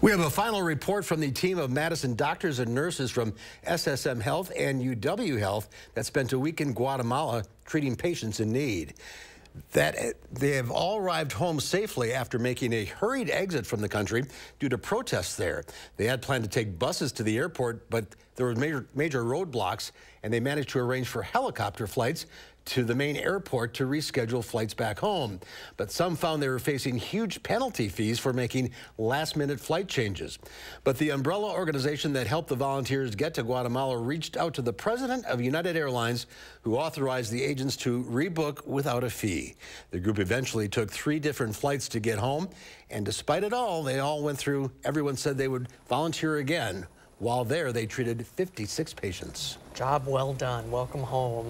We have a final report from the team of Madison doctors and nurses from SSM Health and UW Health that spent a week in Guatemala treating patients in need. That eh, they have all arrived home safely after making a hurried exit from the country due to protests there. They had planned to take buses to the airport, but there were major, major roadblocks, and they managed to arrange for helicopter flights to the main airport to reschedule flights back home. But some found they were facing huge penalty fees for making last minute flight changes. But the umbrella organization that helped the volunteers get to Guatemala reached out to the president of United Airlines, who authorized the agents to rebook without a fee. The group eventually took three different flights to get home. And despite it all, they all went through, everyone said they would volunteer again. While there, they treated 56 patients. Job well done. Welcome home.